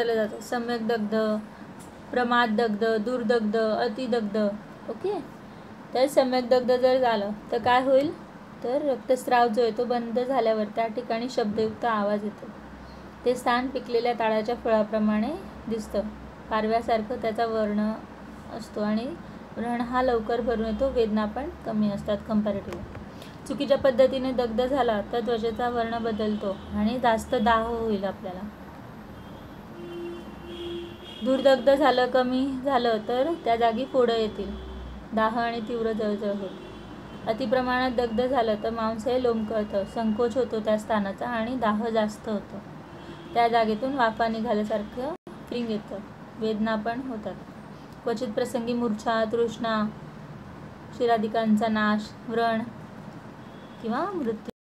केलं जातं. सम्यक दग्ध प्रमाद दग्ध दुर्दग्ध अतिदग्ध ओके? तर सम्यक दग्ध जर झालं तर काय होईल? तर रक्तस्राव जो आहे तो बंद झाल्यावर त्या ठिकाणी शब्दयुक्त आवाज येतो. ते स्थान पिकलेल्या ताळाच्या फळाप्रमाणे दिसतं. पारव्यासारखं त्याचा वर्ण असतो आणि व्रण हा लवकर भरून येतो. वेदना पण कमी असतात कंपॅरेटिव्ह चुकीच्या पद्धतीने दग्ध झाला तर त्वचेचा वर्ण बदलतो आणि जास्त दाह होईल आपल्याला. दुर्दग्ध झालं कमी झालं तर त्या जागी फोडं येतील. दाह आणि तीव्र जळजळ होईल अतिप्रमाणात दग्ध झालं तर मांस हे लोंबकळतं संकोच होतो त्या स्थानाचा आणि दाह जास्त होतं. त्या जागेतून वाफा निघाल्यासारखं फ्रिंग येतं. वेदना पण होतात. क्वचित प्रसंगी मूर्छा तृष्णा शिराधिकांचा नाश व्रण किंवा मृत्यू.